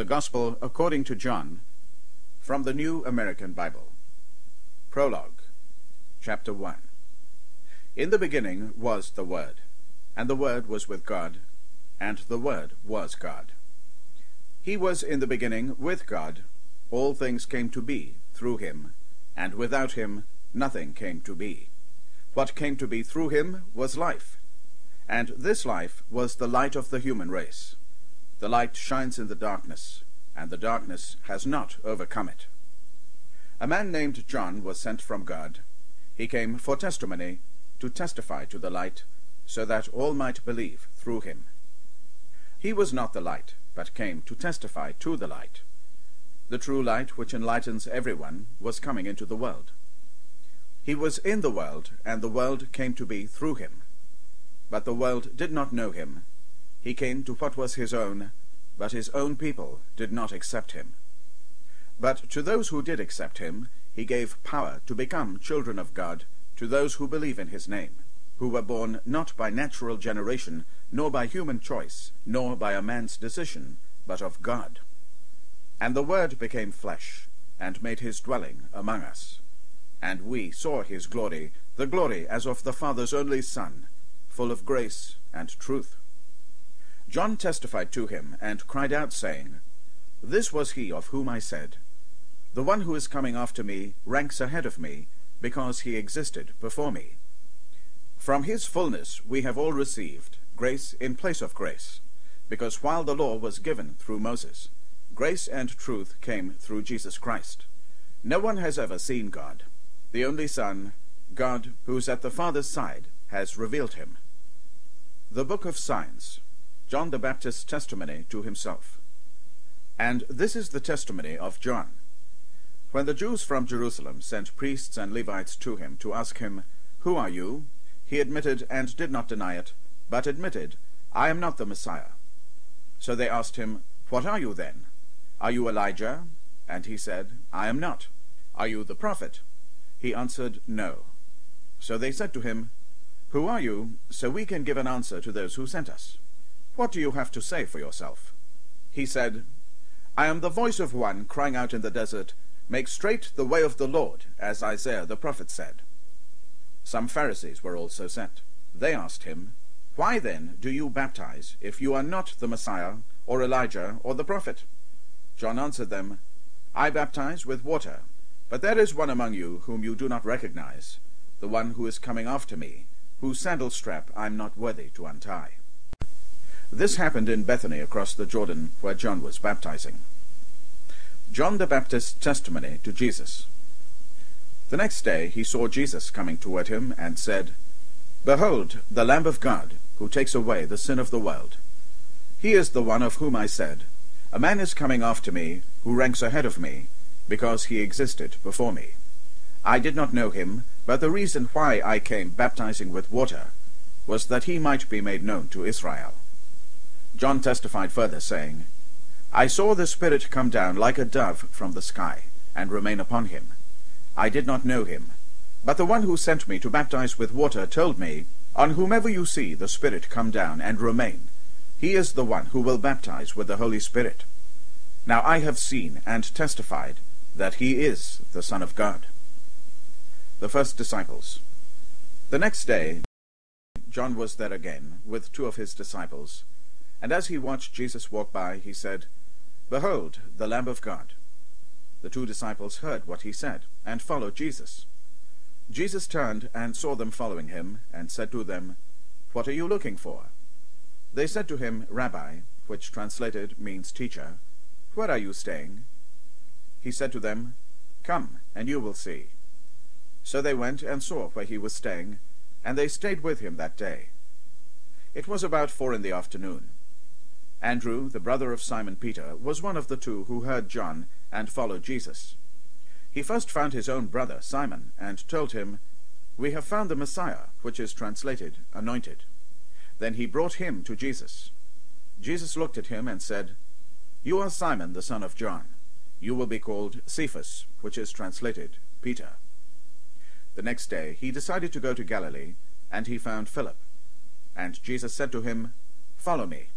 The Gospel according to John, from the New American Bible. Prologue, Chapter 1. In the beginning was the Word, and the Word was with God, and the Word was God. He was in the beginning with God. All things came to be through him, and without him nothing came to be. What came to be through him was life, and this life was the light of the human race. The light shines in the darkness, and the darkness has not overcome it. A man named John was sent from God. He came for testimony, to testify to the light, so that all might believe through him. He was not the light, but came to testify to the light. The true light, which enlightens everyone, was coming into the world. He was in the world, and the world came to be through him. But the world did not know him. He came to what was his own, but his own people did not accept him. But to those who did accept him, he gave power to become children of God, to those who believe in his name, who were born not by natural generation, nor by human choice, nor by a man's decision, but of God. And the Word became flesh, and made his dwelling among us. And we saw his glory, the glory as of the Father's only Son, full of grace and truth. John testified to him, and cried out, saying, This was he of whom I said, The one who is coming after me ranks ahead of me, because he existed before me. From his fullness we have all received grace in place of grace, because while the law was given through Moses, grace and truth came through Jesus Christ. No one has ever seen God. The only Son, God, who is at the Father's side, has revealed him. The Book of Signs, John the Baptist's testimony to himself. And this is the testimony of John. When the Jews from Jerusalem sent priests and Levites to him to ask him, Who are you? he admitted and did not deny it, but admitted, I am not the Messiah. So they asked him, What are you then? Are you Elijah? And he said, I am not. Are you the prophet? He answered, No. So they said to him, who are you, so we can give an answer to those who sent us? What do you have to say for yourself? He said, I am the voice of one crying out in the desert, Make straight the way of the Lord, as Isaiah the prophet said. Some Pharisees were also sent. They asked him, Why then do you baptize, if you are not the Messiah, or Elijah, or the prophet? John answered them, I baptize with water, but there is one among you whom you do not recognize, the one who is coming after me, whose sandal strap I'm not worthy to untie. This happened in Bethany across the Jordan, where John was baptizing. John the Baptist's testimony to Jesus. The next day he saw Jesus coming toward him, and said, Behold, the Lamb of God, who takes away the sin of the world. He is the one of whom I said, A man is coming after me, who ranks ahead of me, because he existed before me. I did not know him, but the reason why I came baptizing with water was that he might be made known to Israel. John testified further, saying, I saw the Spirit come down like a dove from the sky, and remain upon him. I did not know him, but the one who sent me to baptize with water told me, On whomever you see the Spirit come down and remain, he is the one who will baptize with the Holy Spirit. Now I have seen and testified that he is the Son of God the first disciples. The next day, John was there again with two of his disciples, and as he watched Jesus walk by, he said, Behold, the Lamb of God. The two disciples heard what he said, and followed Jesus. Jesus turned and saw them following him, and said to them, What are you looking for? They said to him, Rabbi, which translated means teacher, where are you staying? He said to them, Come, and you will see. So they went and saw where he was staying, and they stayed with him that day. It was about four in the afternoon. Andrew, the brother of Simon Peter, was one of the two who heard John and followed Jesus. He first found his own brother, Simon, and told him, We have found the Messiah, which is translated, anointed. Then he brought him to Jesus. Jesus looked at him and said, You are Simon the son of John. You will be called Cephas, which is translated, Peter. The next day he decided to go to Galilee, and he found Philip. And Jesus said to him, Follow me.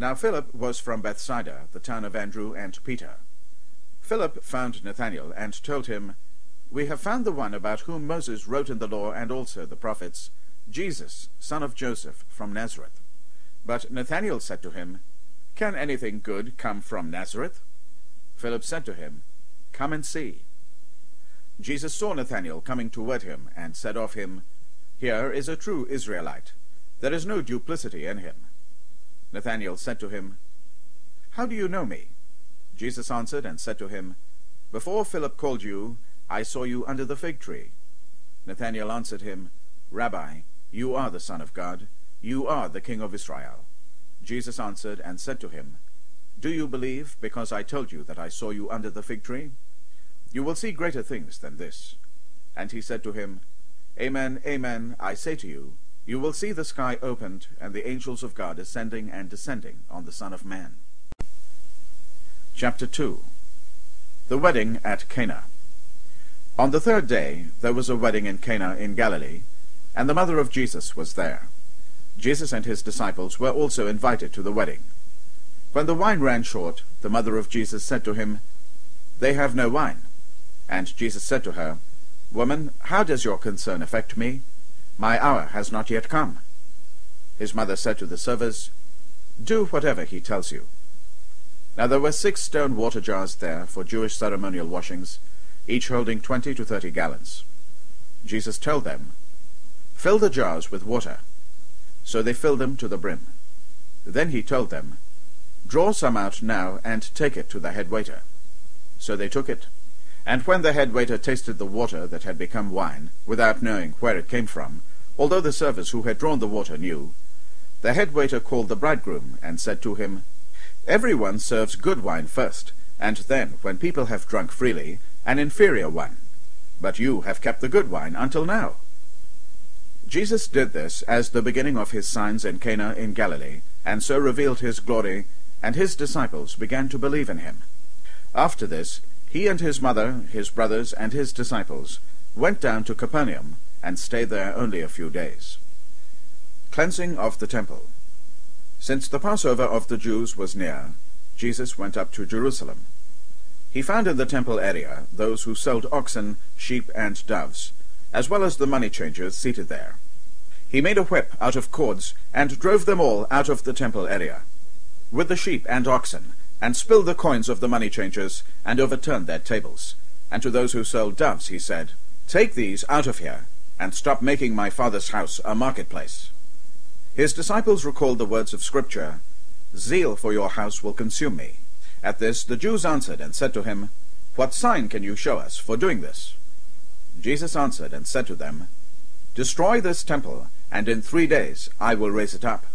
Now Philip was from Bethsaida, the town of Andrew and Peter. Philip found Nathanael, and told him, We have found the one about whom Moses wrote in the law and also the prophets, Jesus, son of Joseph, from Nazareth. But Nathanael said to him, Can anything good come from Nazareth? Philip said to him, Come and see. Jesus saw Nathanael coming toward him, and said of him, Here is a true Israelite. There is no duplicity in him. Nathanael said to him, How do you know me? Jesus answered and said to him, Before Philip called you, I saw you under the fig tree. Nathanael answered him, Rabbi, you are the Son of God, you are the King of Israel. Jesus answered and said to him, Do you believe because I told you that I saw you under the fig tree? You will see greater things than this. And he said to him, Amen, amen, I say to you, you will see the sky opened, and the angels of God ascending and descending on the Son of Man. Chapter 2 The Wedding at Cana On the third day there was a wedding in Cana in Galilee, and the mother of Jesus was there. Jesus and his disciples were also invited to the wedding. When the wine ran short, the mother of Jesus said to him, They have no wine. And Jesus said to her, Woman, how does your concern affect me? My hour has not yet come. His mother said to the servers, Do whatever he tells you. Now there were six stone water jars there for Jewish ceremonial washings, each holding twenty to thirty gallons. Jesus told them, Fill the jars with water. So they filled them to the brim. Then he told them, Draw some out now and take it to the head waiter. So they took it. And when the head waiter tasted the water that had become wine, without knowing where it came from, although the servers who had drawn the water knew. The head waiter called the bridegroom, and said to him, Everyone serves good wine first, and then, when people have drunk freely, an inferior one. But you have kept the good wine until now. Jesus did this as the beginning of his signs in Cana in Galilee, and so revealed his glory, and his disciples began to believe in him. After this, he and his mother, his brothers, and his disciples went down to Capernaum, and stay there only a few days. Cleansing of the Temple Since the Passover of the Jews was near, Jesus went up to Jerusalem. He found in the temple area those who sold oxen, sheep, and doves, as well as the money changers seated there. He made a whip out of cords, and drove them all out of the temple area, with the sheep and oxen, and spilled the coins of the money changers, and overturned their tables. And to those who sold doves he said, Take these out of here, and stop making my father's house a marketplace. His disciples recalled the words of Scripture, Zeal for your house will consume me. At this the Jews answered and said to him, What sign can you show us for doing this? Jesus answered and said to them, Destroy this temple, and in three days I will raise it up.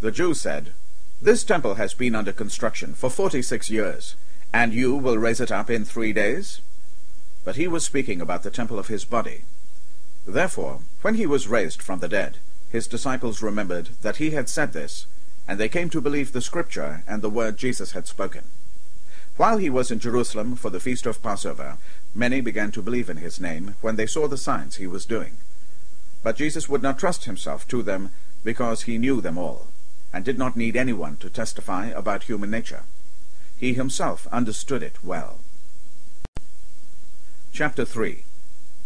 The Jews said, This temple has been under construction for forty-six years, and you will raise it up in three days? But he was speaking about the temple of his body. Therefore, when he was raised from the dead, his disciples remembered that he had said this, and they came to believe the Scripture and the word Jesus had spoken. While he was in Jerusalem for the feast of Passover, many began to believe in his name when they saw the signs he was doing. But Jesus would not trust himself to them because he knew them all, and did not need anyone to testify about human nature. He himself understood it well. Chapter 3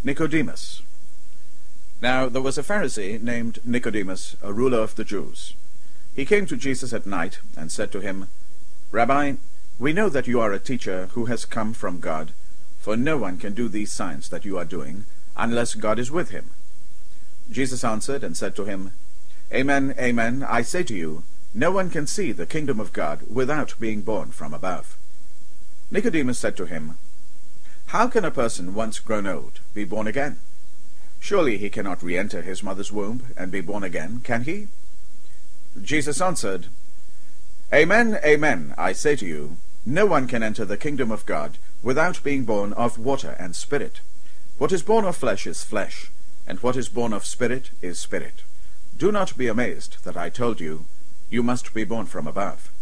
Nicodemus now there was a Pharisee named Nicodemus, a ruler of the Jews. He came to Jesus at night and said to him, Rabbi, we know that you are a teacher who has come from God, for no one can do these signs that you are doing unless God is with him. Jesus answered and said to him, Amen, amen, I say to you, no one can see the kingdom of God without being born from above. Nicodemus said to him, How can a person once grown old be born again? Surely he cannot re-enter his mother's womb and be born again, can he? Jesus answered, Amen, amen, I say to you, no one can enter the kingdom of God without being born of water and spirit. What is born of flesh is flesh, and what is born of spirit is spirit. Do not be amazed that I told you, you must be born from above.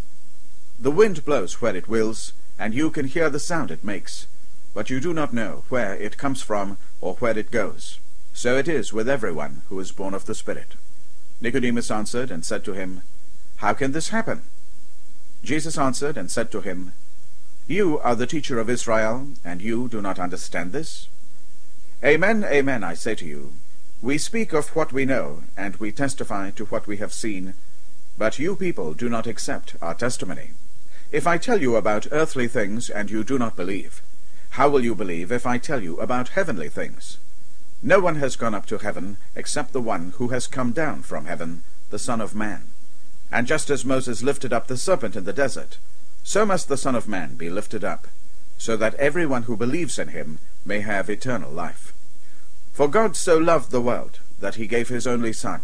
The wind blows where it wills, and you can hear the sound it makes, but you do not know where it comes from or where it goes. So it is with everyone who is born of the Spirit. Nicodemus answered and said to him, How can this happen? Jesus answered and said to him, You are the teacher of Israel, and you do not understand this? Amen, amen, I say to you, we speak of what we know, and we testify to what we have seen, but you people do not accept our testimony. If I tell you about earthly things and you do not believe, how will you believe if I tell you about heavenly things? No one has gone up to heaven except the one who has come down from heaven, the Son of Man. And just as Moses lifted up the serpent in the desert, so must the Son of Man be lifted up, so that everyone who believes in him may have eternal life. For God so loved the world that he gave his only Son,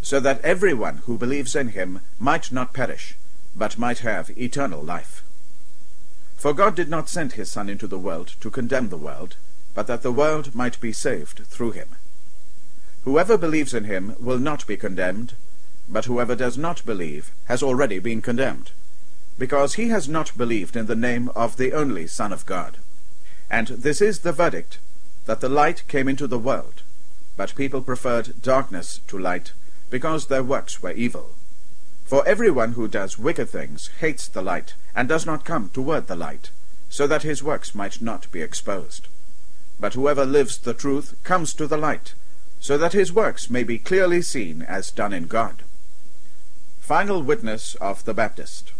so that everyone who believes in him might not perish, but might have eternal life. For God did not send his Son into the world to condemn the world, but that the world might be saved through him. Whoever believes in him will not be condemned, but whoever does not believe has already been condemned, because he has not believed in the name of the only Son of God. And this is the verdict, that the light came into the world, but people preferred darkness to light, because their works were evil. For everyone who does wicked things hates the light, and does not come toward the light, so that his works might not be exposed. But whoever lives the truth comes to the light, so that his works may be clearly seen as done in God. Final witness of the Baptist.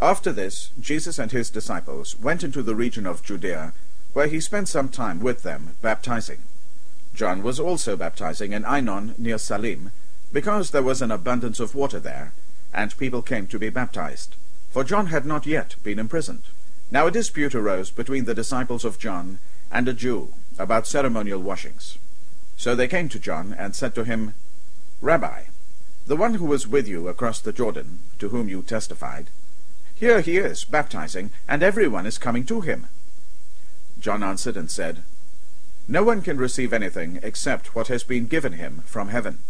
After this, Jesus and his disciples went into the region of Judea, where he spent some time with them, baptizing. John was also baptizing in Aenon near Salim, because there was an abundance of water there, and people came to be baptized, for John had not yet been imprisoned. Now a dispute arose between the disciples of John and a Jew about ceremonial washings. So they came to John and said to him, Rabbi, the one who was with you across the Jordan, to whom you testified, here he is, baptizing, and everyone is coming to him. John answered and said, No one can receive anything except what has been given him from heaven.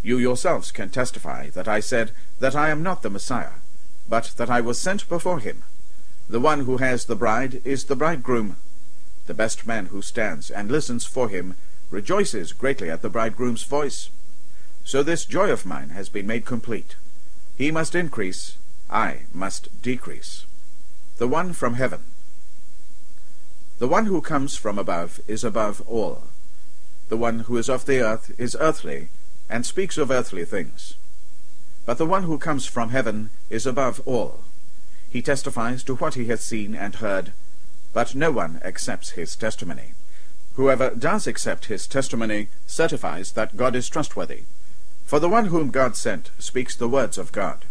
You yourselves can testify that I said that I am not the Messiah, but that I was sent before him. The one who has the bride is the bridegroom. The best man who stands and listens for him rejoices greatly at the bridegroom's voice. So this joy of mine has been made complete. He must increase, I must decrease. The one from heaven. The one who comes from above is above all. The one who is of the earth is earthly, and speaks of earthly things. But the one who comes from heaven is above all. He testifies to what he has seen and heard, but no one accepts his testimony. Whoever does accept his testimony certifies that God is trustworthy. For the one whom God sent speaks the words of God.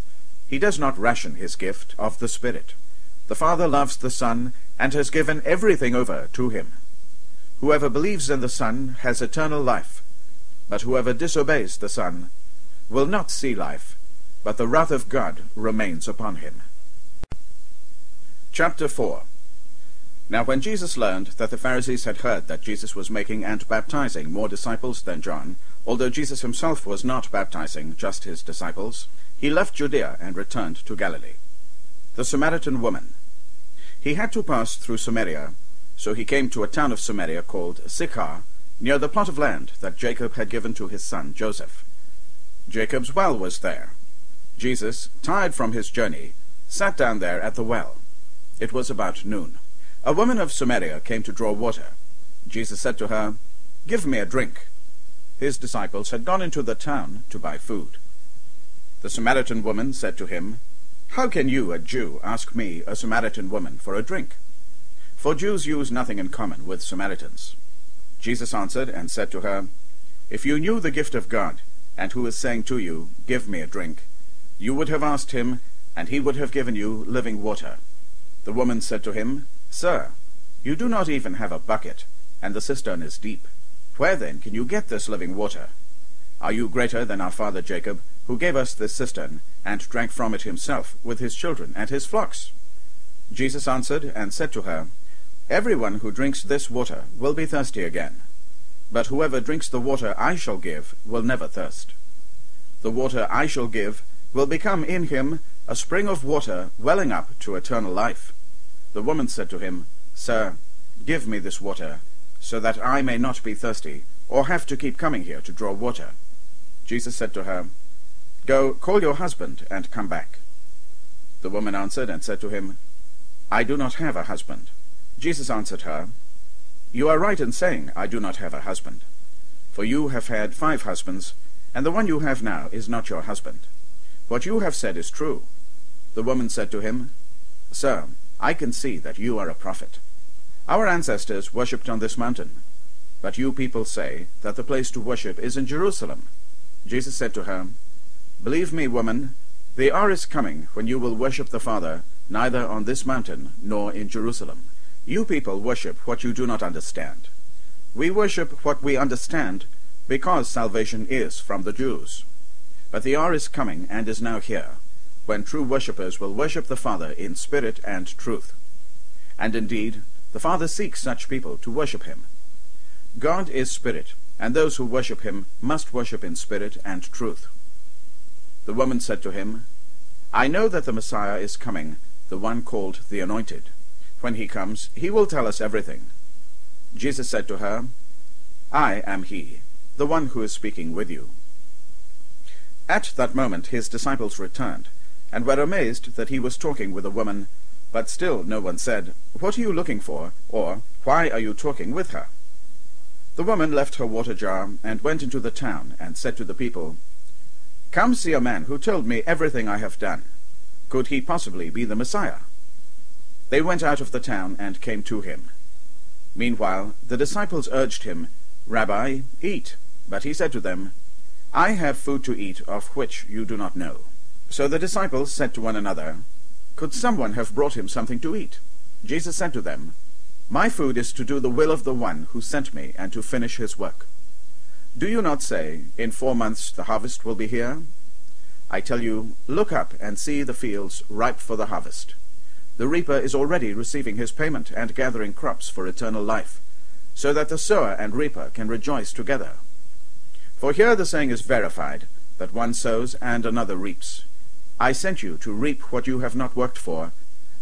He does not ration his gift of the Spirit. The Father loves the Son, and has given everything over to him. Whoever believes in the Son has eternal life, but whoever disobeys the Son will not see life, but the wrath of God remains upon him. Chapter 4 Now when Jesus learned that the Pharisees had heard that Jesus was making and baptizing more disciples than John, although Jesus himself was not baptizing just his disciples, he left Judea and returned to Galilee. The Samaritan woman. He had to pass through Samaria, so he came to a town of Samaria called Sychar, near the plot of land that Jacob had given to his son Joseph. Jacob's well was there. Jesus, tired from his journey, sat down there at the well. It was about noon. A woman of Samaria came to draw water. Jesus said to her, Give me a drink. His disciples had gone into the town to buy food. The Samaritan woman said to him, How can you, a Jew, ask me, a Samaritan woman, for a drink? For Jews use nothing in common with Samaritans. Jesus answered and said to her, If you knew the gift of God, and who is saying to you, Give me a drink, you would have asked him, and he would have given you living water. The woman said to him, Sir, you do not even have a bucket, and the cistern is deep. Where then can you get this living water? Are you greater than our father Jacob, who gave us this cistern, and drank from it himself, with his children and his flocks? Jesus answered and said to her, Everyone who drinks this water will be thirsty again, but whoever drinks the water I shall give will never thirst. The water I shall give will become in him a spring of water welling up to eternal life. The woman said to him, Sir, give me this water, so that I may not be thirsty, or have to keep coming here to draw water. Jesus said to her, Go, call your husband, and come back. The woman answered and said to him, I do not have a husband. Jesus answered her, You are right in saying, I do not have a husband. For you have had five husbands, and the one you have now is not your husband. What you have said is true. The woman said to him, Sir, I can see that you are a prophet. Our ancestors worshipped on this mountain, but you people say that the place to worship is in Jerusalem. Jesus said to her, Believe me, woman, the hour is coming when you will worship the Father neither on this mountain nor in Jerusalem. You people worship what you do not understand. We worship what we understand because salvation is from the Jews. But the hour is coming and is now here, when true worshippers will worship the Father in spirit and truth. And indeed, the Father seeks such people to worship him. God is spirit, and those who worship him must worship in spirit and truth. The woman said to him, I know that the Messiah is coming, the one called the Anointed. When he comes, he will tell us everything. Jesus said to her, I am he, the one who is speaking with you. At that moment his disciples returned, and were amazed that he was talking with a woman, but still no one said, What are you looking for? or Why are you talking with her? The woman left her water jar, and went into the town, and said to the people, Come see a man who told me everything I have done. Could he possibly be the Messiah? They went out of the town and came to him. Meanwhile, the disciples urged him, Rabbi, eat. But he said to them, I have food to eat of which you do not know. So the disciples said to one another, Could someone have brought him something to eat? Jesus said to them, My food is to do the will of the one who sent me and to finish his work. Do you not say, In four months the harvest will be here? I tell you, look up and see the fields ripe for the harvest. The reaper is already receiving his payment and gathering crops for eternal life, so that the sower and reaper can rejoice together. For here the saying is verified, that one sows and another reaps. I sent you to reap what you have not worked for.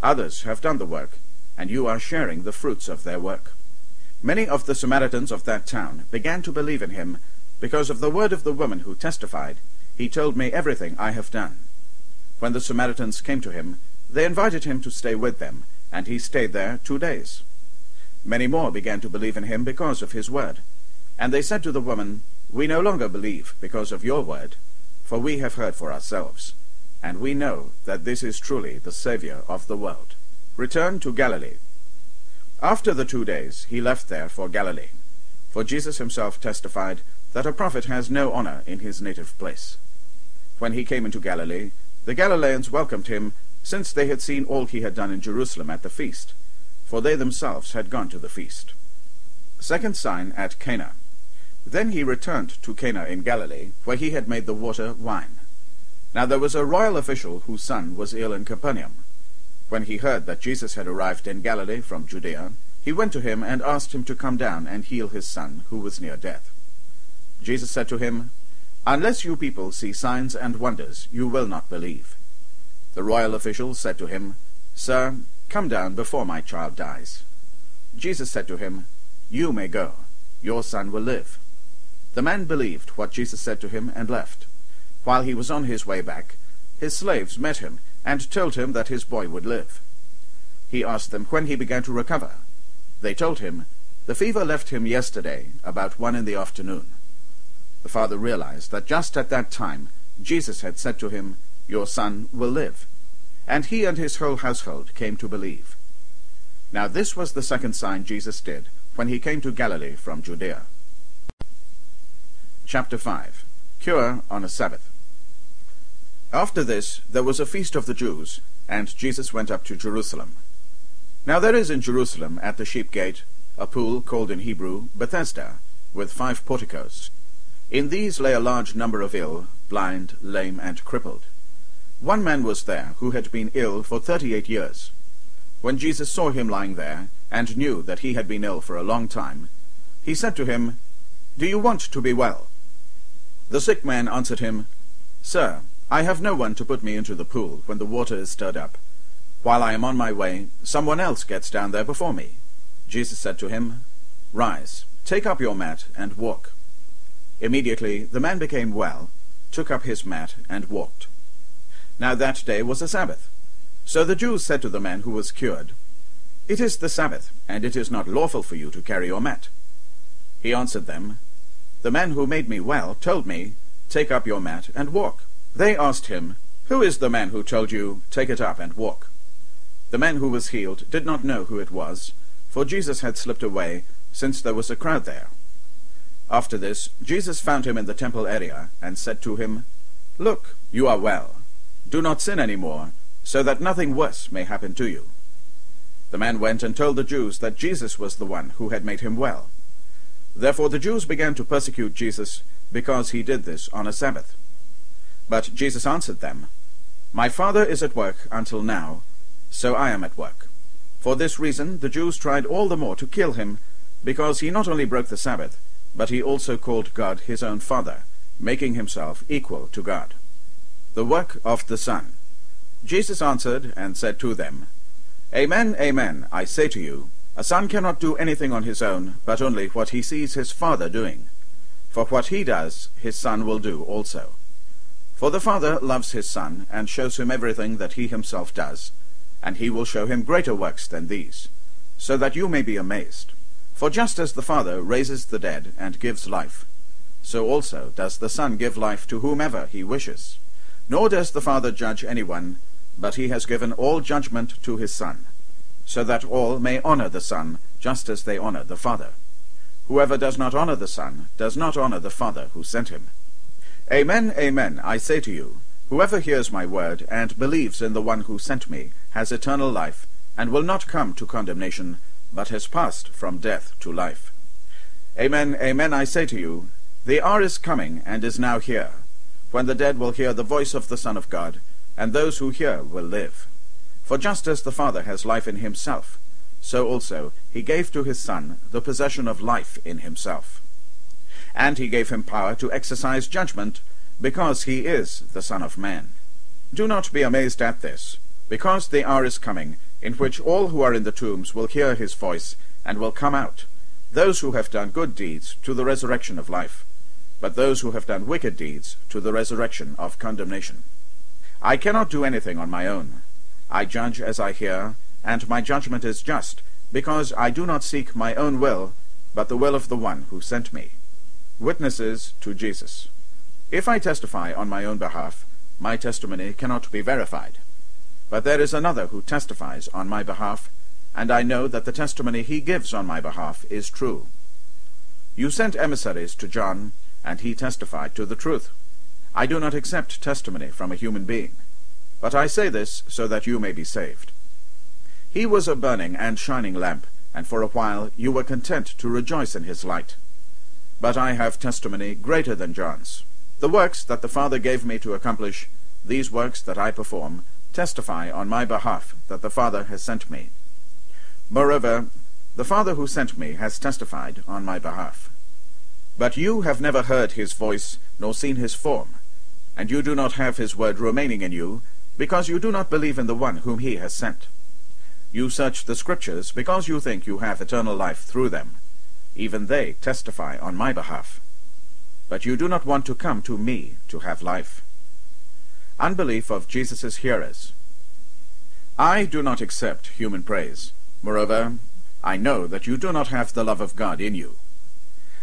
Others have done the work, and you are sharing the fruits of their work. Many of the Samaritans of that town began to believe in him because of the word of the woman who testified, he told me everything I have done. When the Samaritans came to him, they invited him to stay with them, and he stayed there two days. Many more began to believe in him because of his word. And they said to the woman, We no longer believe because of your word, for we have heard for ourselves, and we know that this is truly the Saviour of the world. Return to Galilee. After the two days he left there for Galilee, for Jesus himself testified that a prophet has no honor in his native place. When he came into Galilee, the Galileans welcomed him, since they had seen all he had done in Jerusalem at the feast, for they themselves had gone to the feast. Second sign at Cana. Then he returned to Cana in Galilee, where he had made the water wine. Now there was a royal official whose son was ill in Capernaum. When he heard that Jesus had arrived in Galilee from Judea, he went to him and asked him to come down and heal his son, who was near death. Jesus said to him, Unless you people see signs and wonders, you will not believe. The royal official said to him, Sir, come down before my child dies. Jesus said to him, You may go. Your son will live. The man believed what Jesus said to him and left. While he was on his way back, his slaves met him and told him that his boy would live. He asked them when he began to recover. They told him, The fever left him yesterday, about one in the afternoon. The father realized that just at that time Jesus had said to him, Your son will live. And he and his whole household came to believe. Now this was the second sign Jesus did when he came to Galilee from Judea. Chapter 5 Cure on a Sabbath After this there was a feast of the Jews, and Jesus went up to Jerusalem. Now there is in Jerusalem at the sheep gate a pool called in Hebrew Bethesda, with five porticos. In these lay a large number of ill, blind, lame, and crippled. One man was there who had been ill for thirty-eight years. When Jesus saw him lying there, and knew that he had been ill for a long time, he said to him, Do you want to be well? The sick man answered him, Sir, I have no one to put me into the pool when the water is stirred up. While I am on my way, someone else gets down there before me. Jesus said to him, Rise, take up your mat, and walk. Immediately the man became well, took up his mat, and walked. Now that day was a Sabbath. So the Jews said to the man who was cured, It is the Sabbath, and it is not lawful for you to carry your mat. He answered them, The man who made me well told me, Take up your mat and walk. They asked him, Who is the man who told you, Take it up and walk? The man who was healed did not know who it was, for Jesus had slipped away, since there was a crowd there. After this, Jesus found him in the temple area, and said to him, Look, you are well. Do not sin any more, so that nothing worse may happen to you. The man went and told the Jews that Jesus was the one who had made him well. Therefore the Jews began to persecute Jesus, because he did this on a Sabbath. But Jesus answered them, My Father is at work until now, so I am at work. For this reason the Jews tried all the more to kill him, because he not only broke the Sabbath, but he also called God his own Father, making himself equal to God. The work of the Son. Jesus answered and said to them, Amen, amen, I say to you, a son cannot do anything on his own, but only what he sees his Father doing. For what he does, his Son will do also. For the Father loves his Son, and shows him everything that he himself does, and he will show him greater works than these, so that you may be amazed. For just as the Father raises the dead and gives life, so also does the Son give life to whomever he wishes. Nor does the Father judge anyone, but he has given all judgment to his Son, so that all may honor the Son just as they honor the Father. Whoever does not honor the Son does not honor the Father who sent him. Amen, amen, I say to you, whoever hears my word and believes in the one who sent me has eternal life, and will not come to condemnation, but has passed from death to life. Amen, amen, I say to you, the hour is coming, and is now here, when the dead will hear the voice of the Son of God, and those who hear will live. For just as the Father has life in himself, so also he gave to his Son the possession of life in himself. And he gave him power to exercise judgment, because he is the Son of Man. Do not be amazed at this, because the hour is coming, in which all who are in the tombs will hear his voice, and will come out, those who have done good deeds to the resurrection of life, but those who have done wicked deeds to the resurrection of condemnation. I cannot do anything on my own. I judge as I hear, and my judgment is just, because I do not seek my own will, but the will of the one who sent me. Witnesses to Jesus. If I testify on my own behalf, my testimony cannot be verified. But there is another who testifies on my behalf, and I know that the testimony he gives on my behalf is true. You sent emissaries to John, and he testified to the truth. I do not accept testimony from a human being, but I say this so that you may be saved. He was a burning and shining lamp, and for a while you were content to rejoice in his light. But I have testimony greater than John's. The works that the Father gave me to accomplish, these works that I perform, testify on my behalf that the Father has sent me. Moreover, the Father who sent me has testified on my behalf. But you have never heard his voice, nor seen his form, and you do not have his word remaining in you, because you do not believe in the one whom he has sent. You search the Scriptures because you think you have eternal life through them. Even they testify on my behalf. But you do not want to come to me to have life. Unbelief of Jesus' hearers. I do not accept human praise. Moreover, I know that you do not have the love of God in you.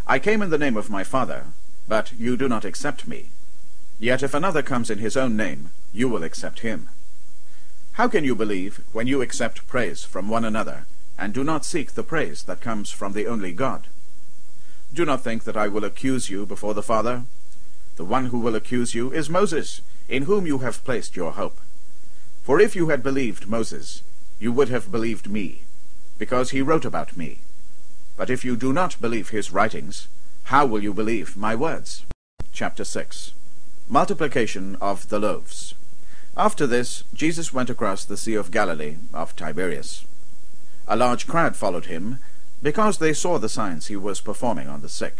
I came in the name of my Father, but you do not accept me. Yet if another comes in his own name, you will accept him. How can you believe when you accept praise from one another, and do not seek the praise that comes from the only God? Do not think that I will accuse you before the Father. The one who will accuse you is Moses, in whom you have placed your hope. For if you had believed Moses, you would have believed me, because he wrote about me. But if you do not believe his writings, how will you believe my words? Chapter 6 Multiplication of the Loaves After this, Jesus went across the Sea of Galilee of Tiberias. A large crowd followed him, because they saw the signs he was performing on the sick.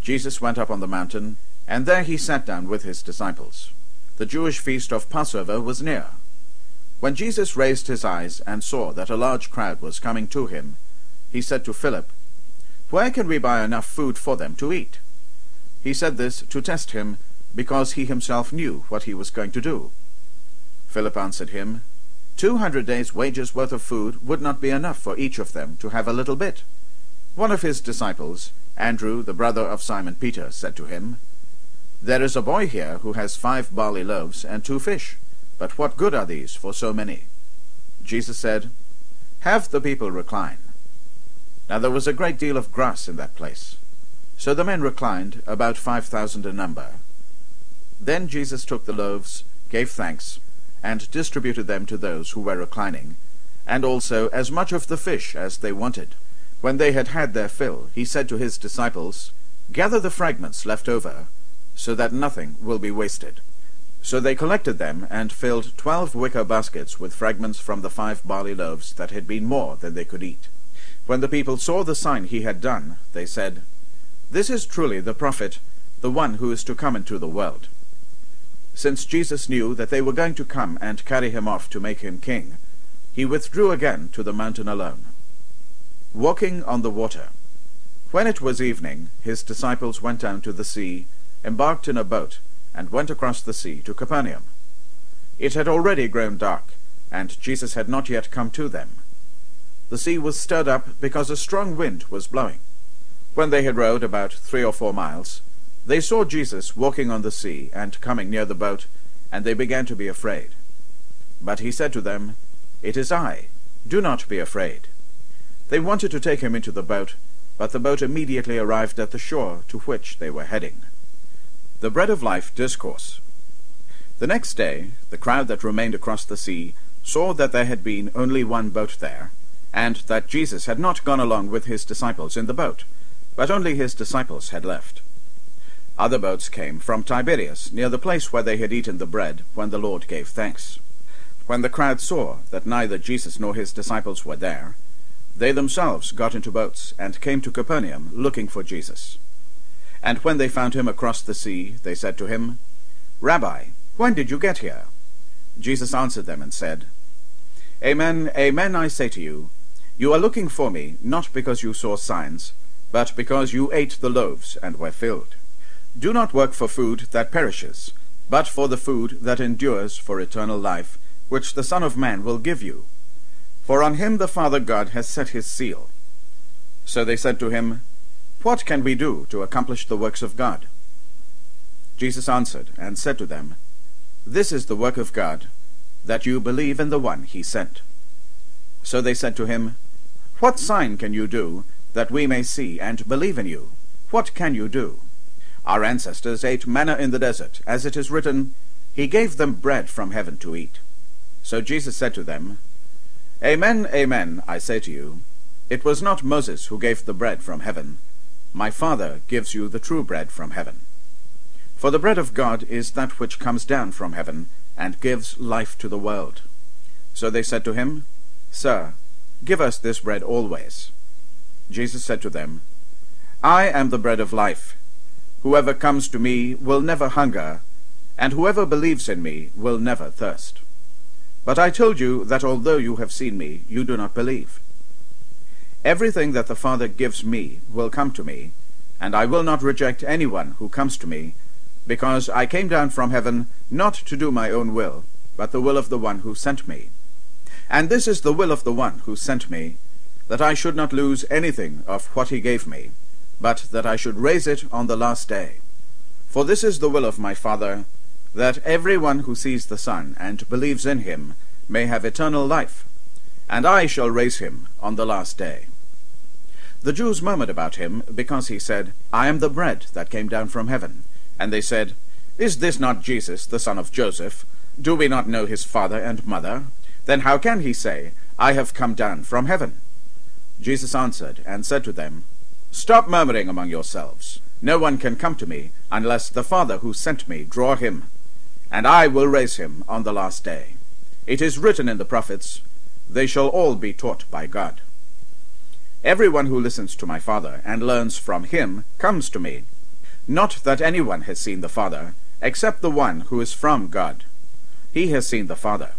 Jesus went up on the mountain, and there he sat down with his disciples. The Jewish feast of Passover was near. When Jesus raised his eyes and saw that a large crowd was coming to him, he said to Philip, Where can we buy enough food for them to eat? He said this to test him, because he himself knew what he was going to do. Philip answered him, Two hundred days' wages worth of food would not be enough for each of them to have a little bit. One of his disciples, Andrew, the brother of Simon Peter, said to him, There is a boy here who has five barley loaves and two fish, but what good are these for so many? Jesus said, Have the people recline. Now there was a great deal of grass in that place. So the men reclined, about five thousand in number. Then Jesus took the loaves, gave thanks, and distributed them to those who were reclining, and also as much of the fish as they wanted. When they had had their fill, he said to his disciples, Gather the fragments left over, so that nothing will be wasted. So they collected them, and filled twelve wicker baskets with fragments from the five barley loaves that had been more than they could eat. When the people saw the sign he had done, they said, This is truly the prophet, the one who is to come into the world. Since Jesus knew that they were going to come and carry him off to make him king, he withdrew again to the mountain alone. Walking on the water. When it was evening, his disciples went down to the sea, embarked in a boat, and went across the sea to Capernaum. It had already grown dark, and Jesus had not yet come to them. The sea was stirred up because a strong wind was blowing. When they had rowed about three or four miles, they saw Jesus walking on the sea and coming near the boat, and they began to be afraid. But he said to them, It is I. Do not be afraid. They wanted to take him into the boat, but the boat immediately arrived at the shore to which they were heading. The Bread of Life Discourse The next day, the crowd that remained across the sea saw that there had been only one boat there, and that Jesus had not gone along with his disciples in the boat, but only his disciples had left. Other boats came from Tiberias, near the place where they had eaten the bread when the Lord gave thanks. When the crowd saw that neither Jesus nor his disciples were there, they themselves got into boats and came to Capernaum looking for Jesus. And when they found him across the sea, they said to him, Rabbi, when did you get here? Jesus answered them and said, Amen, amen, I say to you, you are looking for me not because you saw signs, but because you ate the loaves and were filled. Do not work for food that perishes, but for the food that endures for eternal life, which the Son of Man will give you. For on him the Father God has set his seal. So they said to him, What can we do to accomplish the works of God? Jesus answered and said to them, This is the work of God, that you believe in the one he sent. So they said to him, What sign can you do, that we may see and believe in you? What can you do? Our ancestors ate manna in the desert, as it is written, He gave them bread from heaven to eat. So Jesus said to them, Amen, amen, I say to you, it was not Moses who gave the bread from heaven. My Father gives you the true bread from heaven. For the bread of God is that which comes down from heaven, and gives life to the world. So they said to him, Sir, give us this bread always. Jesus said to them, I am the bread of life. Whoever comes to me will never hunger, and whoever believes in me will never thirst. But I told you that although you have seen me, you do not believe. Everything that the Father gives me will come to me, and I will not reject anyone who comes to me, because I came down from heaven not to do my own will, but the will of the one who sent me. And this is the will of the one who sent me, that I should not lose anything of what he gave me, but that I should raise it on the last day. For this is the will of my Father, that every one who sees the Son and believes in him may have eternal life, and I shall raise him on the last day. The Jews murmured about him, because he said, I am the bread that came down from heaven. And they said, Is this not Jesus, the son of Joseph? Do we not know his father and mother? Then how can he say, I have come down from heaven? Jesus answered and said to them, Stop murmuring among yourselves. No one can come to me unless the Father who sent me draw him, and I will raise him on the last day. It is written in the prophets, They shall all be taught by God. Everyone who listens to my Father and learns from him comes to me. Not that anyone has seen the Father, except the one who is from God. He has seen the Father.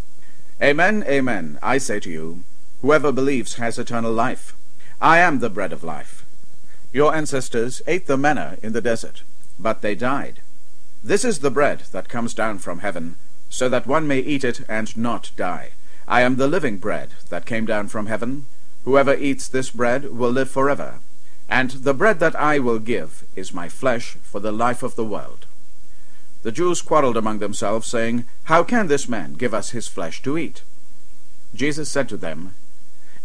Amen, amen, I say to you, whoever believes has eternal life. I am the bread of life. Your ancestors ate the manna in the desert, but they died. This is the bread that comes down from heaven, so that one may eat it and not die. I am the living bread that came down from heaven. Whoever eats this bread will live forever. And the bread that I will give is my flesh for the life of the world. The Jews quarreled among themselves, saying, How can this man give us his flesh to eat? Jesus said to them,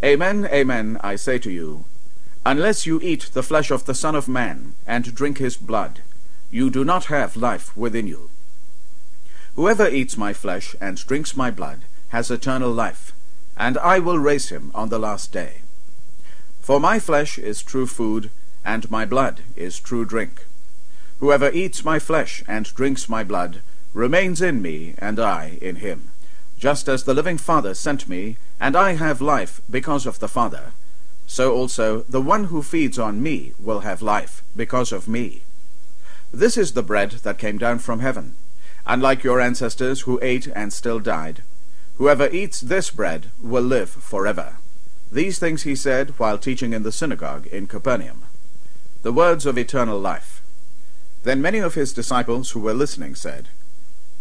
Amen, amen, I say to you, unless you eat the flesh of the Son of Man, and drink his blood, you do not have life within you. Whoever eats my flesh and drinks my blood has eternal life, and I will raise him on the last day. For my flesh is true food, and my blood is true drink. Whoever eats my flesh and drinks my blood remains in me, and I in him. Just as the living Father sent me, and I have life because of the Father, so also the one who feeds on me will have life because of me. This is the bread that came down from heaven. Unlike your ancestors who ate and still died, whoever eats this bread will live forever. These things he said while teaching in the synagogue in Capernaum. The words of eternal life. Then many of his disciples who were listening said,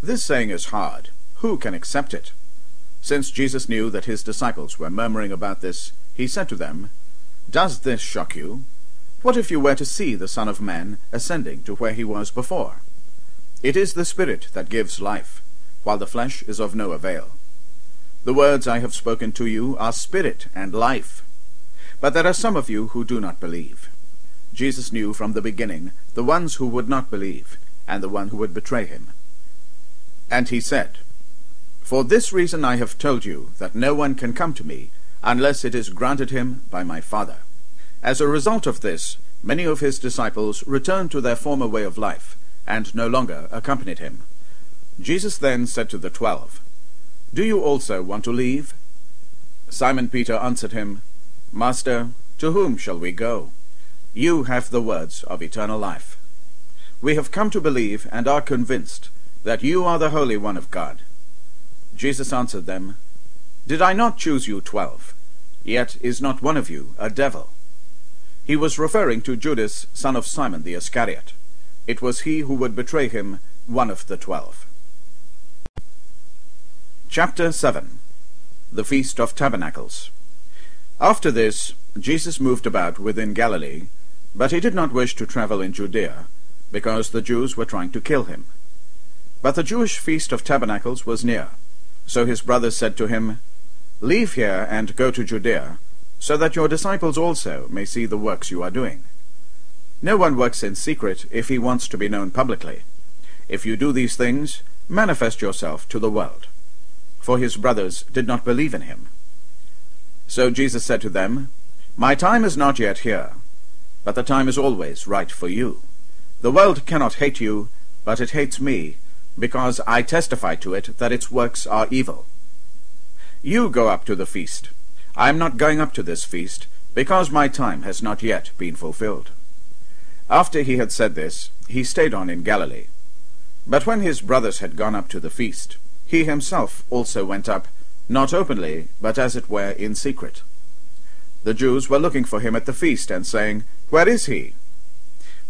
This saying is hard. Who can accept it? Since Jesus knew that his disciples were murmuring about this, he said to them, Does this shock you? What if you were to see the Son of Man ascending to where he was before? It is the Spirit that gives life, while the flesh is of no avail. The words I have spoken to you are spirit and life. But there are some of you who do not believe. Jesus knew from the beginning the ones who would not believe, and the one who would betray him. And he said, For this reason I have told you that no one can come to me unless it is granted him by my Father. As a result of this, many of his disciples returned to their former way of life, and no longer accompanied him. Jesus then said to the twelve, Do you also want to leave? Simon Peter answered him, Master, to whom shall we go? You have the words of eternal life. We have come to believe and are convinced that you are the Holy One of God. Jesus answered them, Did I not choose you twelve? Yet is not one of you a devil. He was referring to Judas, son of Simon the Iscariot. It was he who would betray him, one of the twelve. Chapter 7 The Feast of Tabernacles After this, Jesus moved about within Galilee, but he did not wish to travel in Judea, because the Jews were trying to kill him. But the Jewish Feast of Tabernacles was near. So his brothers said to him, Leave here and go to Judea, so that your disciples also may see the works you are doing. No one works in secret if he wants to be known publicly. If you do these things, manifest yourself to the world. For his brothers did not believe in him. So Jesus said to them, My time is not yet here, but the time is always right for you. The world cannot hate you, but it hates me, because I testify to it that its works are evil. You go up to the feast. I am not going up to this feast, because my time has not yet been fulfilled. After he had said this, he stayed on in Galilee. But when his brothers had gone up to the feast, he himself also went up, not openly, but as it were in secret. The Jews were looking for him at the feast, and saying, Where is he?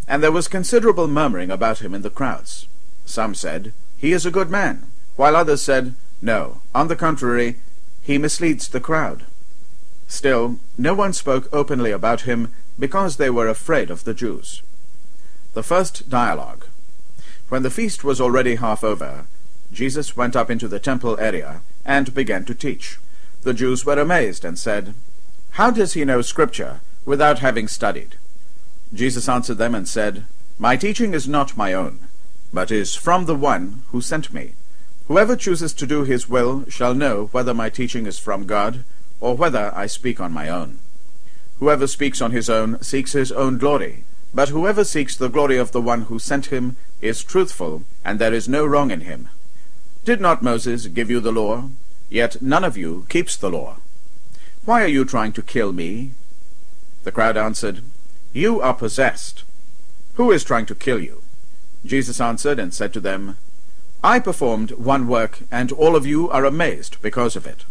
And there was considerable murmuring about him in the crowds. Some said, He is a good man, while others said, No, on the contrary, he misleads the crowd. Still, no one spoke openly about him, because they were afraid of the Jews. The first dialogue. When the feast was already half over, Jesus went up into the temple area and began to teach. The Jews were amazed and said, How does he know Scripture without having studied? Jesus answered them and said, My teaching is not my own, but is from the one who sent me. Whoever chooses to do his will shall know whether my teaching is from God, or whether I speak on my own. Whoever speaks on his own seeks his own glory, but whoever seeks the glory of the one who sent him is truthful, and there is no wrong in him. Did not Moses give you the law? Yet none of you keeps the law. Why are you trying to kill me? The crowd answered, You are possessed. Who is trying to kill you? Jesus answered and said to them, I performed one work, and all of you are amazed because of it.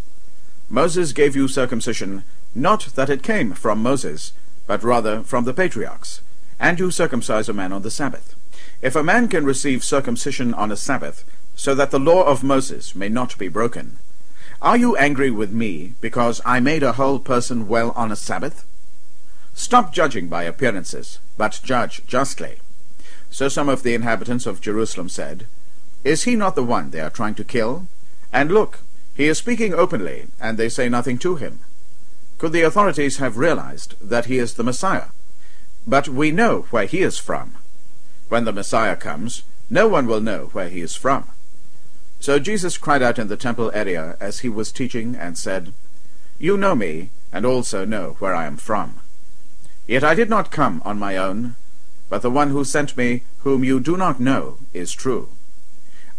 Moses gave you circumcision, not that it came from Moses, but rather from the patriarchs and you circumcise a man on the Sabbath. If a man can receive circumcision on a Sabbath, so that the law of Moses may not be broken, Are you angry with me because I made a whole person well on a Sabbath? Stop judging by appearances, but judge justly. So some of the inhabitants of Jerusalem said, Is he not the one they are trying to kill? And look, he is speaking openly, and they say nothing to him. Could the authorities have realized that he is the Messiah? But we know where he is from. When the Messiah comes, no one will know where he is from. So Jesus cried out in the temple area as he was teaching and said, You know me, and also know where I am from. Yet I did not come on my own, but the one who sent me, whom you do not know, is true.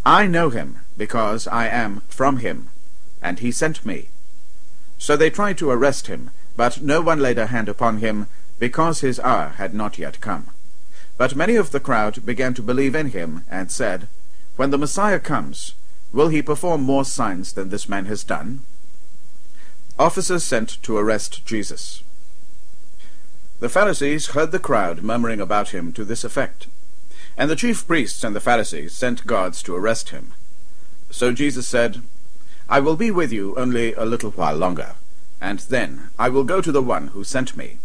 I know him, because I am from him, and he sent me. So they tried to arrest him, but no one laid a hand upon him, because his hour had not yet come. But many of the crowd began to believe in him, and said, When the Messiah comes, will he perform more signs than this man has done? Officers sent to arrest Jesus. The Pharisees heard the crowd murmuring about him to this effect. And the chief priests and the Pharisees sent guards to arrest him. So Jesus said, I will be with you only a little while longer, and then I will go to the one who sent me.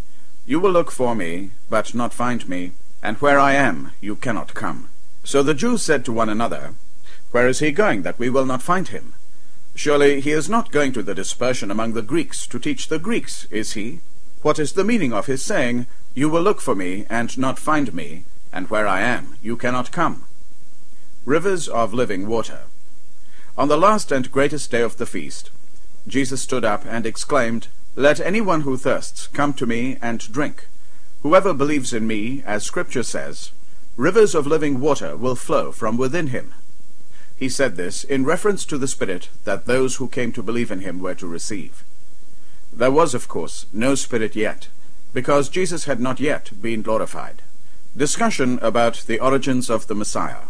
You will look for me, but not find me, and where I am you cannot come. So the Jews said to one another, Where is he going, that we will not find him? Surely he is not going to the dispersion among the Greeks to teach the Greeks, is he? What is the meaning of his saying, You will look for me, and not find me, and where I am you cannot come? Rivers of living water. On the last and greatest day of the feast, Jesus stood up and exclaimed, Let anyone who thirsts come to me and drink. Whoever believes in me, as Scripture says, rivers of living water will flow from within him. He said this in reference to the Spirit that those who came to believe in him were to receive. There was, of course, no Spirit yet, because Jesus had not yet been glorified. Discussion about the origins of the Messiah.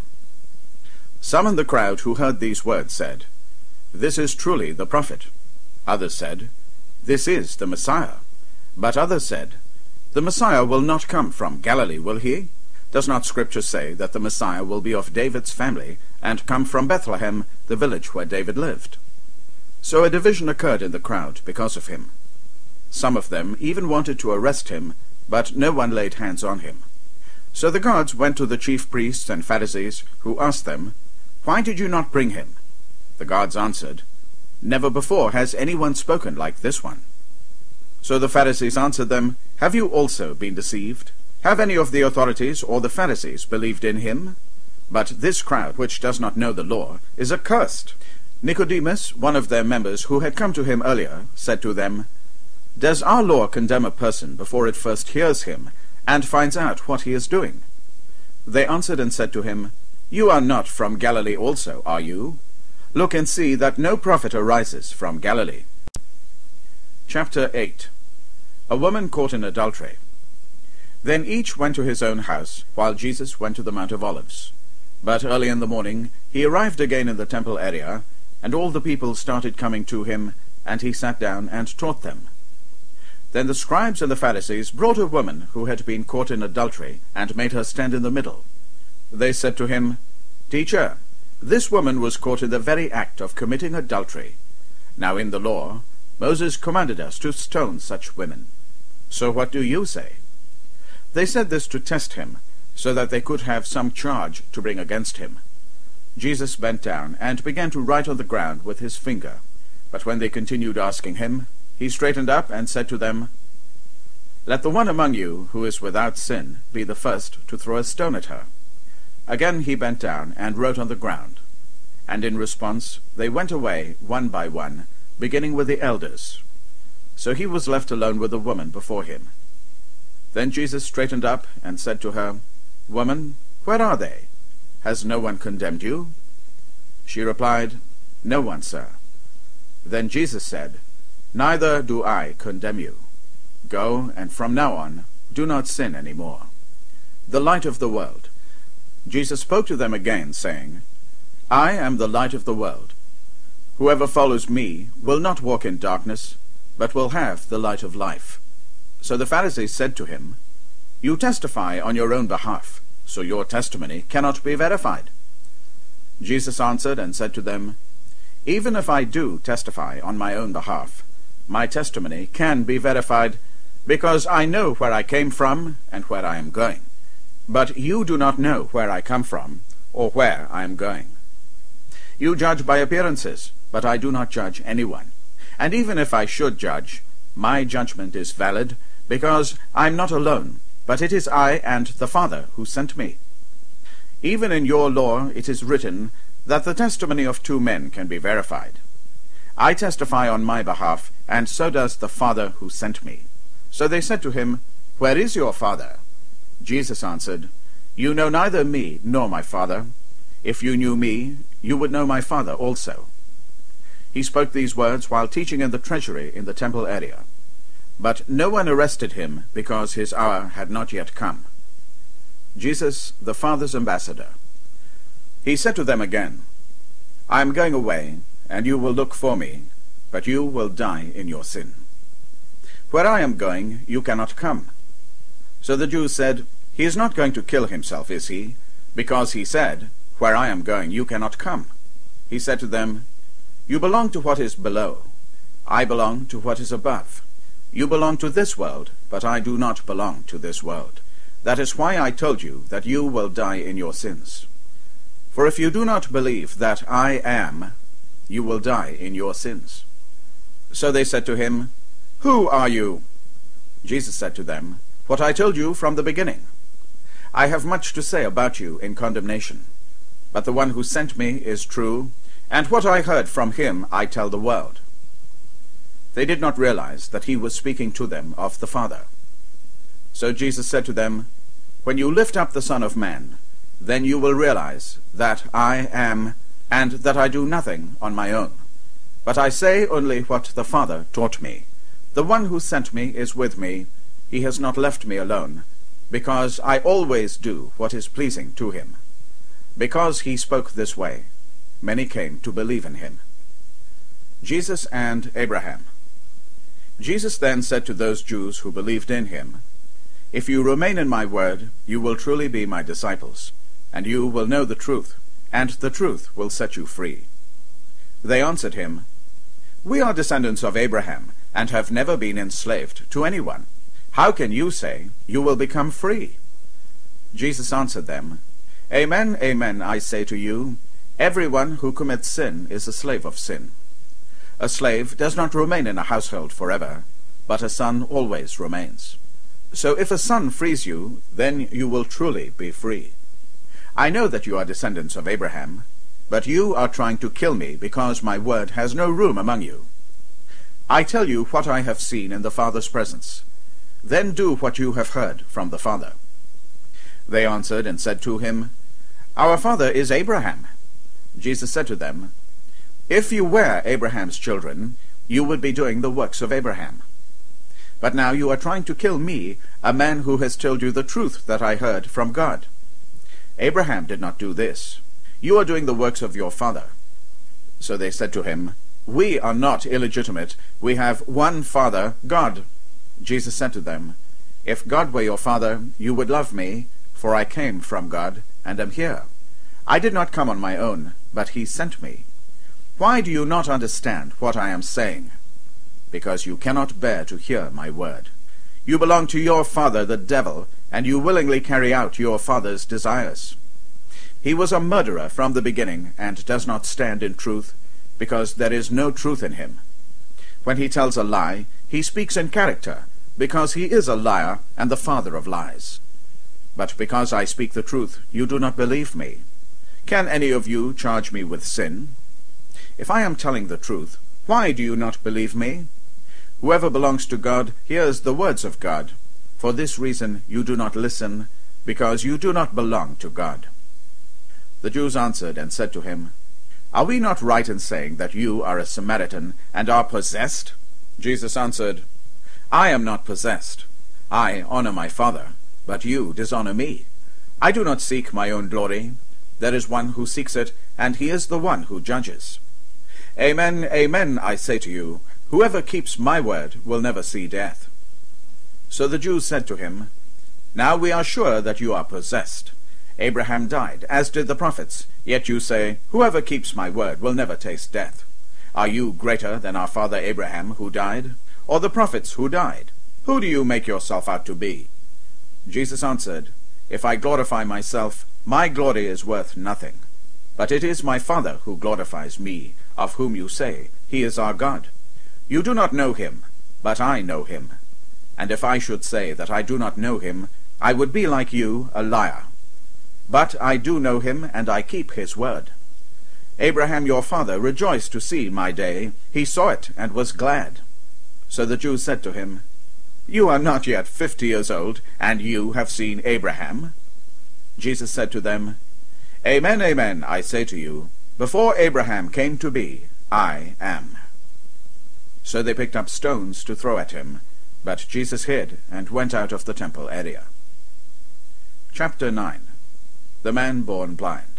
Some in the crowd who heard these words said, This is truly the prophet. Others said, This is the Messiah. But others said, The Messiah will not come from Galilee, will he? Does not Scripture say that the Messiah will be of David's family, and come from Bethlehem, the village where David lived? So a division occurred in the crowd because of him. Some of them even wanted to arrest him, but no one laid hands on him. So the guards went to the chief priests and Pharisees, who asked them, Why did you not bring him? The guards answered, Never before has anyone spoken like this one. So the Pharisees answered them, Have you also been deceived? Have any of the authorities or the Pharisees believed in him? But this crowd, which does not know the law, is accursed. Nicodemus, one of their members who had come to him earlier, said to them, Does our law condemn a person before it first hears him, and finds out what he is doing? They answered and said to him, You are not from Galilee also, are you? Look and see that no prophet arises from Galilee. Chapter 8 A woman caught in adultery. Then each went to his own house, while Jesus went to the Mount of Olives. But early in the morning he arrived again in the temple area, and all the people started coming to him, and he sat down and taught them. Then the scribes and the Pharisees brought a woman who had been caught in adultery, and made her stand in the middle. They said to him, Teacher, this woman was caught in the very act of committing adultery. Now in the law, Moses commanded us to stone such women. So what do you say? They said this to test him, so that they could have some charge to bring against him. Jesus bent down and began to write on the ground with his finger. But when they continued asking him, he straightened up and said to them, Let the one among you who is without sin be the first to throw a stone at her. Again he bent down and wrote on the ground. And in response they went away one by one, beginning with the elders. So he was left alone with the woman before him. Then Jesus straightened up and said to her, Woman, where are they? Has no one condemned you? She replied, No one, sir. Then Jesus said, Neither do I condemn you. Go, and from now on, do not sin any more. The light of the world. Jesus spoke to them again, saying, I am the light of the world. Whoever follows me will not walk in darkness, but will have the light of life. So the Pharisees said to him, You testify on your own behalf so your testimony cannot be verified. Jesus answered and said to them, Even if I do testify on my own behalf, my testimony can be verified, because I know where I came from and where I am going. But you do not know where I come from or where I am going. You judge by appearances, but I do not judge anyone. And even if I should judge, my judgment is valid, because I am not alone, but it is I and the Father who sent me. Even in your law it is written that the testimony of two men can be verified. I testify on my behalf, and so does the Father who sent me. So they said to him, Where is your Father? Jesus answered, You know neither me nor my Father. If you knew me, you would know my Father also. He spoke these words while teaching in the treasury in the temple area. But no one arrested him because his hour had not yet come. Jesus, the Father's ambassador. He said to them again, I am going away, and you will look for me, but you will die in your sin. Where I am going, you cannot come. So the Jews said, He is not going to kill himself, is he? Because he said, Where I am going, you cannot come. He said to them, You belong to what is below. I belong to what is above. You belong to this world, but I do not belong to this world. That is why I told you that you will die in your sins. For if you do not believe that I am, you will die in your sins. So they said to him, Who are you? Jesus said to them, What I told you from the beginning. I have much to say about you in condemnation. But the one who sent me is true, and what I heard from him I tell the world. They did not realize that he was speaking to them of the Father. So Jesus said to them, When you lift up the Son of Man, then you will realize that I am, and that I do nothing on my own. But I say only what the Father taught me. The one who sent me is with me. He has not left me alone, because I always do what is pleasing to him. Because he spoke this way, many came to believe in him. Jesus and Abraham. Jesus then said to those Jews who believed in him, if you remain in my word, you will truly be my disciples, and you will know the truth, and the truth will set you free. They answered him, We are descendants of Abraham, and have never been enslaved to anyone. How can you say, You will become free? Jesus answered them, Amen, amen, I say to you, everyone who commits sin is a slave of sin. A slave does not remain in a household forever, but a son always remains. So if a son frees you, then you will truly be free. I know that you are descendants of Abraham, but you are trying to kill me because my word has no room among you. I tell you what I have seen in the Father's presence. Then do what you have heard from the Father. They answered and said to him, Our father is Abraham. Jesus said to them, If you were Abraham's children, you would be doing the works of Abraham. But now you are trying to kill me, a man who has told you the truth that I heard from God. Abraham did not do this. You are doing the works of your father. So they said to him, We are not illegitimate. We have one Father, God. Jesus said to them, If God were your Father, you would love me, for I came from God, and am here. I did not come on my own, but he sent me. Why do you not understand what I am saying? because you cannot bear to hear my word. You belong to your father, the devil, and you willingly carry out your father's desires. He was a murderer from the beginning, and does not stand in truth, because there is no truth in him. When he tells a lie, he speaks in character, because he is a liar and the father of lies. But because I speak the truth, you do not believe me. Can any of you charge me with sin? If I am telling the truth, why do you not believe me? Whoever belongs to God hears the words of God. For this reason you do not listen, because you do not belong to God. The Jews answered and said to him, Are we not right in saying that you are a Samaritan and are possessed? Jesus answered, I am not possessed. I honor my Father, but you dishonor me. I do not seek my own glory. There is one who seeks it, and he is the one who judges. Amen, amen, I say to you, Whoever keeps my word will never see death. So the Jews said to him, Now we are sure that you are possessed. Abraham died, as did the prophets, yet you say, Whoever keeps my word will never taste death. Are you greater than our father Abraham, who died? Or the prophets who died? Who do you make yourself out to be? Jesus answered, If I glorify myself, my glory is worth nothing. But it is my Father who glorifies me, of whom you say, He is our God. You do not know him, but I know him. And if I should say that I do not know him, I would be like you, a liar. But I do know him, and I keep his word. Abraham your father rejoiced to see my day. He saw it, and was glad. So the Jews said to him, You are not yet fifty years old, and you have seen Abraham? Jesus said to them, Amen, amen, I say to you, before Abraham came to be, I am. So they picked up stones to throw at him, but Jesus hid and went out of the temple area. Chapter 9 The Man Born Blind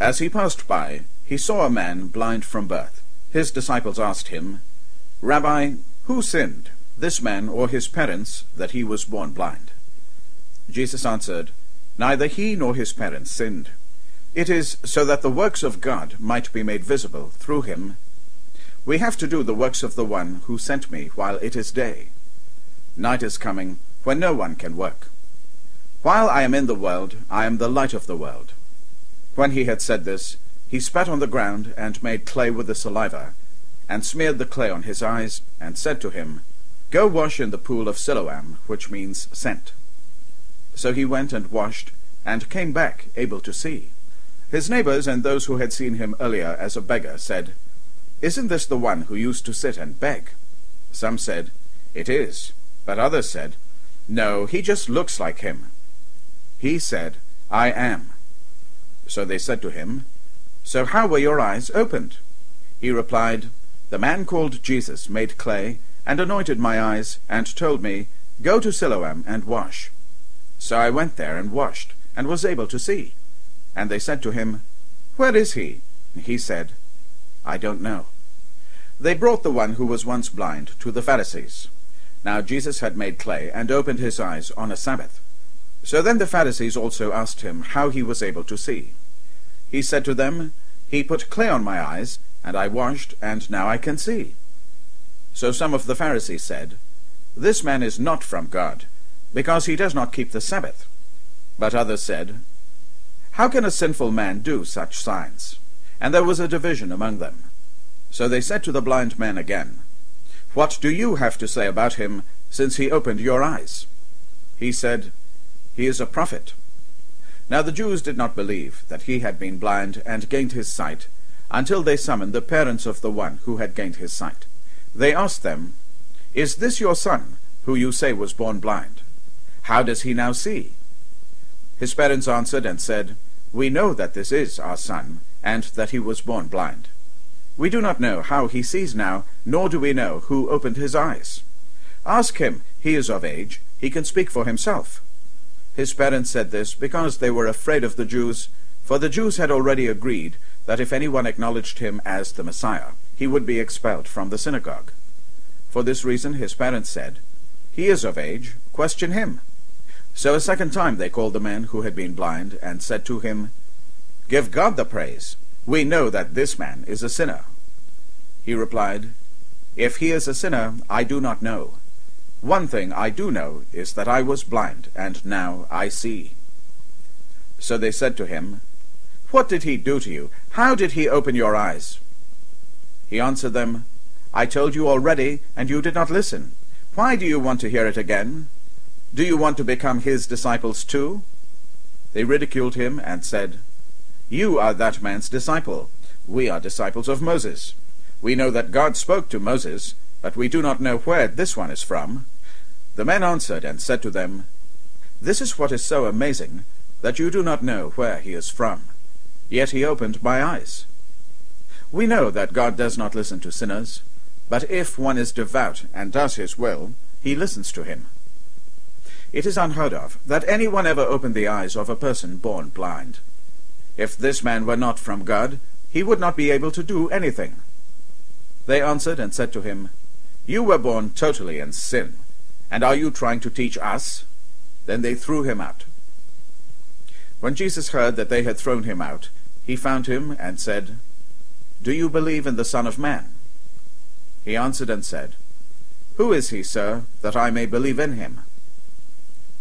as he passed by, he saw a man blind from birth. His disciples asked him, Rabbi, who sinned, this man or his parents, that he was born blind? Jesus answered, Neither he nor his parents sinned. It is so that the works of God might be made visible through him. We have to do the works of the one who sent me while it is day. Night is coming, when no one can work. While I am in the world, I am the light of the world. When he had said this, he spat on the ground, and made clay with the saliva, and smeared the clay on his eyes, and said to him, Go wash in the pool of Siloam, which means sent. So he went and washed, and came back able to see. His neighbors and those who had seen him earlier as a beggar said, Isn't this the one who used to sit and beg? Some said, It is. But others said, No, he just looks like him. He said, I am. So they said to him, So how were your eyes opened? He replied, The man called Jesus made clay, and anointed my eyes, and told me, Go to Siloam and wash. So I went there and washed, and was able to see. And they said to him, Where is he? He said, I don't know. They brought the one who was once blind to the Pharisees. Now Jesus had made clay, and opened his eyes on a Sabbath. So then the Pharisees also asked him how he was able to see. He said to them, He put clay on my eyes, and I washed, and now I can see. So some of the Pharisees said, This man is not from God, because he does not keep the Sabbath. But others said, How can a sinful man do such signs? And there was a division among them. So they said to the blind man again, What do you have to say about him, since he opened your eyes? He said, he is a prophet. Now the Jews did not believe that he had been blind and gained his sight, until they summoned the parents of the one who had gained his sight. They asked them, Is this your son, who you say was born blind? How does he now see? His parents answered and said, We know that this is our son, and that he was born blind. We do not know how he sees now, nor do we know who opened his eyes. Ask him, he is of age, he can speak for himself. His parents said this because they were afraid of the Jews, for the Jews had already agreed that if anyone acknowledged him as the Messiah, he would be expelled from the synagogue. For this reason his parents said, He is of age, question him. So a second time they called the man who had been blind, and said to him, Give God the praise. We know that this man is a sinner. He replied, If he is a sinner, I do not know. One thing I do know is that I was blind, and now I see. So they said to him, What did he do to you? How did he open your eyes? He answered them, I told you already, and you did not listen. Why do you want to hear it again? Do you want to become his disciples too? They ridiculed him and said, You are that man's disciple. We are disciples of Moses. We know that God spoke to Moses, but we do not know where this one is from. The men answered and said to them, This is what is so amazing, that you do not know where he is from. Yet he opened my eyes. We know that God does not listen to sinners, but if one is devout and does his will, he listens to him. It is unheard of that anyone ever opened the eyes of a person born blind. If this man were not from God, he would not be able to do anything. They answered and said to him, You were born totally in sin and are you trying to teach us? Then they threw him out. When Jesus heard that they had thrown him out, he found him and said, Do you believe in the Son of Man? He answered and said, Who is he, sir, that I may believe in him?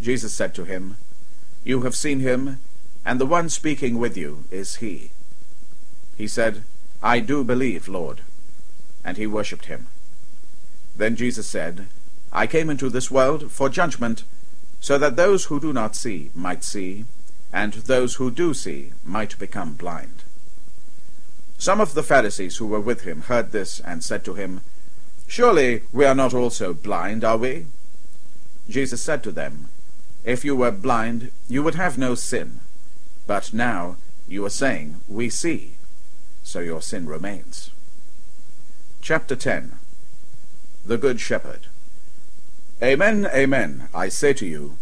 Jesus said to him, You have seen him, and the one speaking with you is he. He said, I do believe, Lord. And he worshipped him. Then Jesus said, I came into this world for judgment, so that those who do not see might see, and those who do see might become blind. Some of the Pharisees who were with him heard this, and said to him, Surely we are not also blind, are we? Jesus said to them, If you were blind, you would have no sin. But now you are saying, We see, so your sin remains. Chapter 10 The Good Shepherd Amen, amen, I say to you,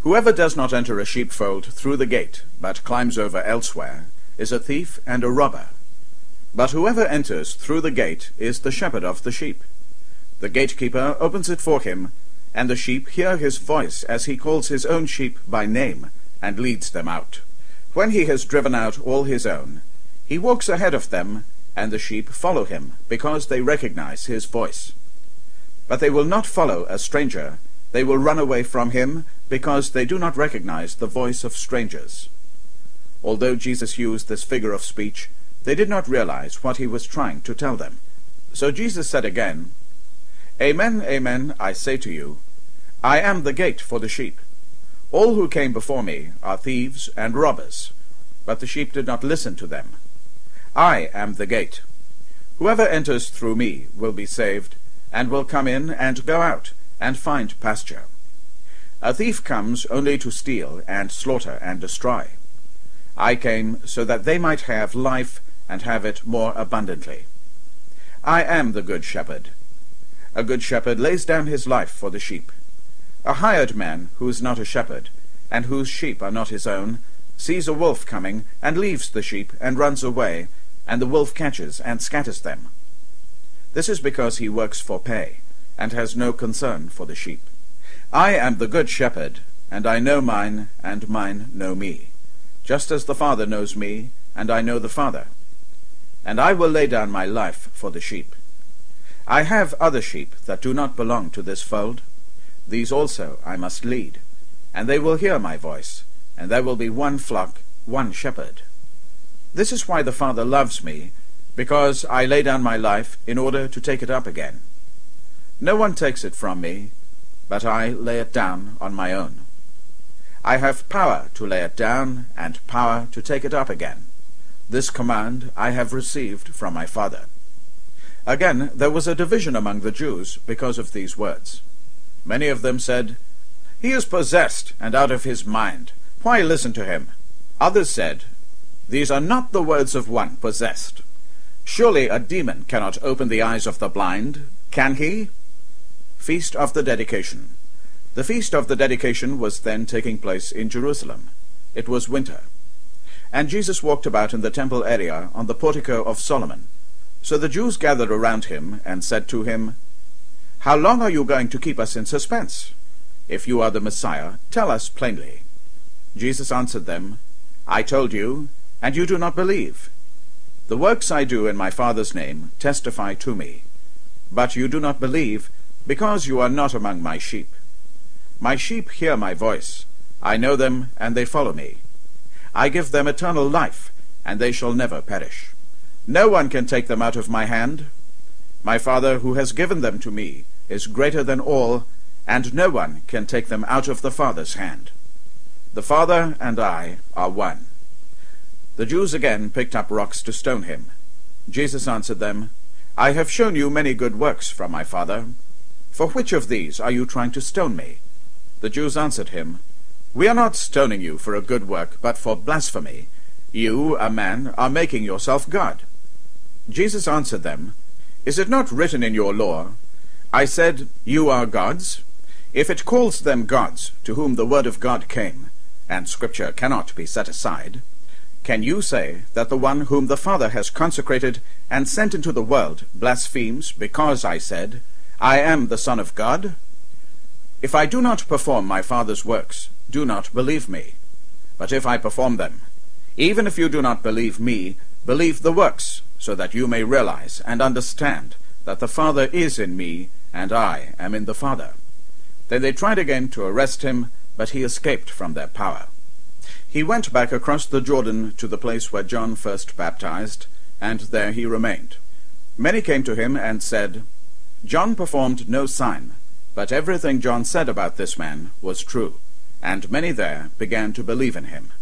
whoever does not enter a sheepfold through the gate, but climbs over elsewhere, is a thief and a robber. But whoever enters through the gate is the shepherd of the sheep. The gatekeeper opens it for him, and the sheep hear his voice as he calls his own sheep by name, and leads them out. When he has driven out all his own, he walks ahead of them, and the sheep follow him, because they recognize his voice. But they will not follow a stranger. They will run away from him, because they do not recognize the voice of strangers. Although Jesus used this figure of speech, they did not realize what he was trying to tell them. So Jesus said again, Amen, amen, I say to you, I am the gate for the sheep. All who came before me are thieves and robbers, but the sheep did not listen to them. I am the gate. Whoever enters through me will be saved, and will come in and go out, and find pasture. A thief comes only to steal, and slaughter, and destroy. I came so that they might have life, and have it more abundantly. I am the good shepherd. A good shepherd lays down his life for the sheep. A hired man, who is not a shepherd, and whose sheep are not his own, sees a wolf coming, and leaves the sheep, and runs away, and the wolf catches and scatters them. This is because he works for pay, and has no concern for the sheep. I am the good shepherd, and I know mine, and mine know me, just as the Father knows me, and I know the Father. And I will lay down my life for the sheep. I have other sheep that do not belong to this fold. These also I must lead, and they will hear my voice, and there will be one flock, one shepherd. This is why the Father loves me, because I lay down my life in order to take it up again. No one takes it from me, but I lay it down on my own. I have power to lay it down and power to take it up again. This command I have received from my Father. Again, there was a division among the Jews because of these words. Many of them said, He is possessed and out of his mind. Why listen to him? Others said, These are not the words of one possessed. Surely a demon cannot open the eyes of the blind, can he? Feast of the Dedication. The Feast of the Dedication was then taking place in Jerusalem. It was winter. And Jesus walked about in the temple area on the portico of Solomon. So the Jews gathered around him and said to him, How long are you going to keep us in suspense? If you are the Messiah, tell us plainly. Jesus answered them, I told you, and you do not believe. The works I do in my Father's name testify to me. But you do not believe, because you are not among my sheep. My sheep hear my voice. I know them, and they follow me. I give them eternal life, and they shall never perish. No one can take them out of my hand. My Father, who has given them to me, is greater than all, and no one can take them out of the Father's hand. The Father and I are one. The Jews again picked up rocks to stone him. Jesus answered them, I have shown you many good works from my Father. For which of these are you trying to stone me? The Jews answered him, We are not stoning you for a good work, but for blasphemy. You, a man, are making yourself God. Jesus answered them, Is it not written in your law, I said, You are gods? If it calls them gods, to whom the word of God came, and Scripture cannot be set aside, can you say that the one whom the Father has consecrated and sent into the world blasphemes because I said, I am the Son of God? If I do not perform my Father's works, do not believe me. But if I perform them, even if you do not believe me, believe the works, so that you may realize and understand that the Father is in me, and I am in the Father. Then they tried again to arrest him, but he escaped from their power. He went back across the Jordan to the place where John first baptized, and there he remained. Many came to him and said, John performed no sign, but everything John said about this man was true, and many there began to believe in him.